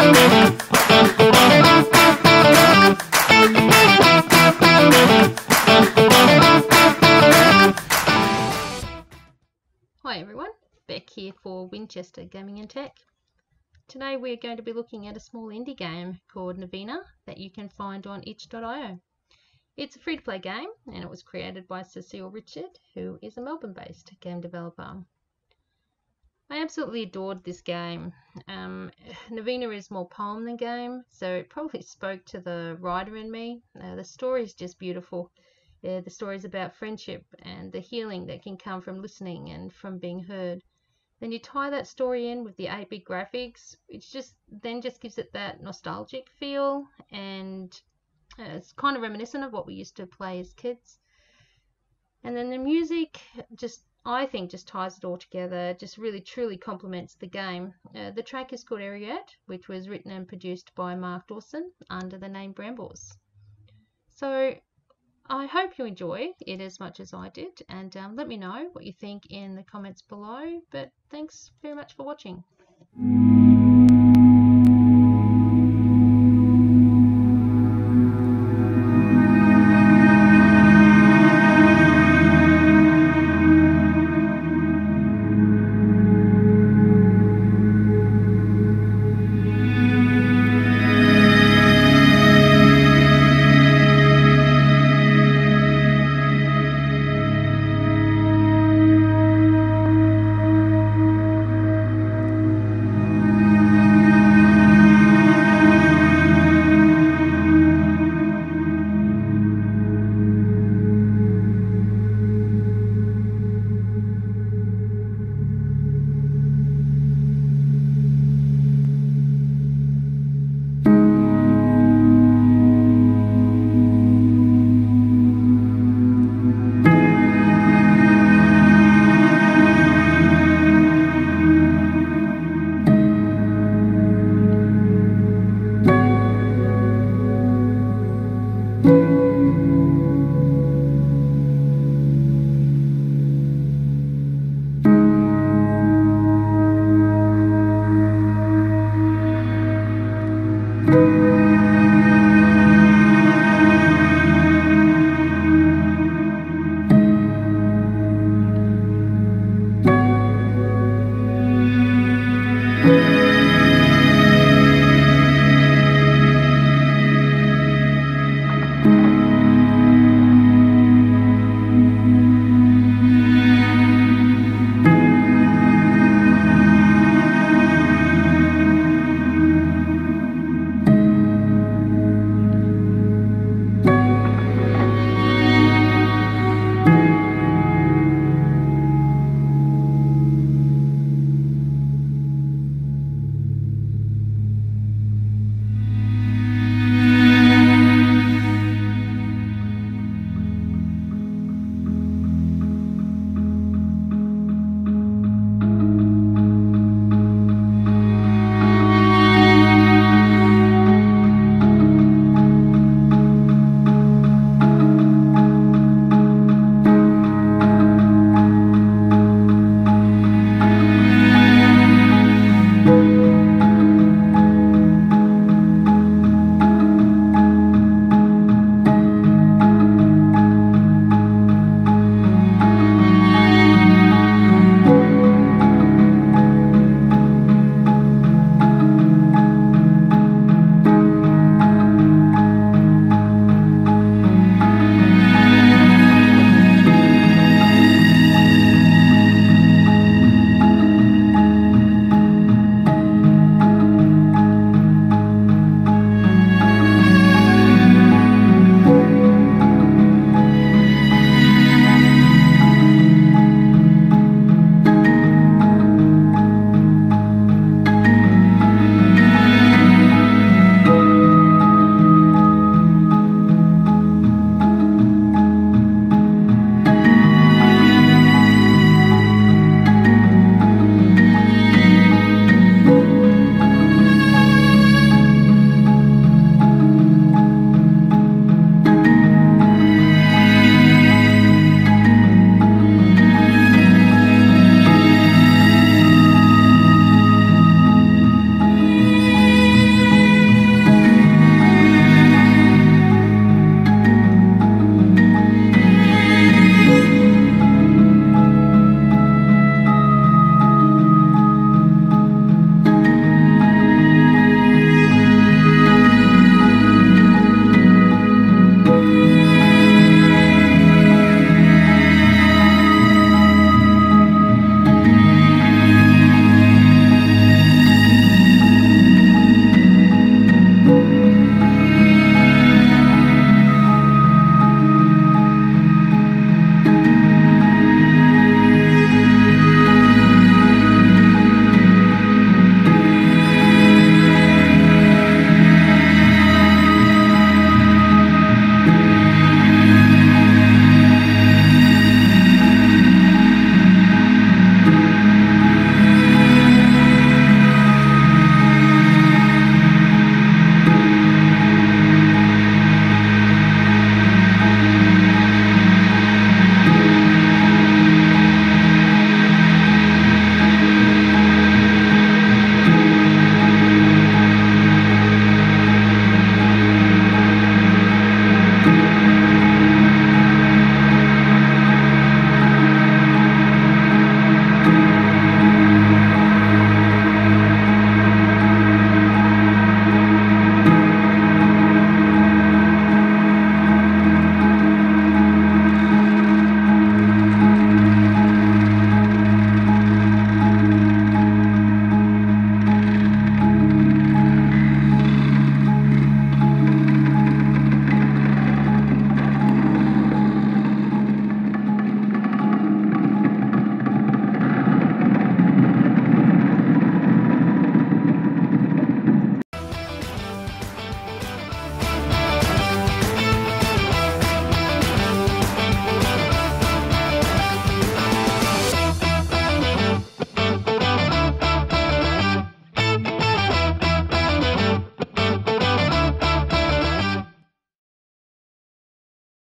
Hi everyone, Beck here for Winchester Gaming and Tech. Today we're going to be looking at a small indie game called Novena that you can find on itch.io. It's a free-to-play game and it was created by Cecile Richard, who is a Melbourne-based game developer. I absolutely adored this game. Um, Novena is more poem than game, so it probably spoke to the writer in me. Uh, the story is just beautiful. The story is about friendship and the healing that can come from listening and from being heard. Then you tie that story in with the 8-bit graphics, which just then just gives it that nostalgic feel, and uh, it's kind of reminiscent of what we used to play as kids. And then the music just I think just ties it all together, just really truly complements the game. Uh, the track is called Ariette, which was written and produced by Mark Dawson under the name Brambles. So I hope you enjoy it as much as I did, and um, let me know what you think in the comments below. But thanks very much for watching.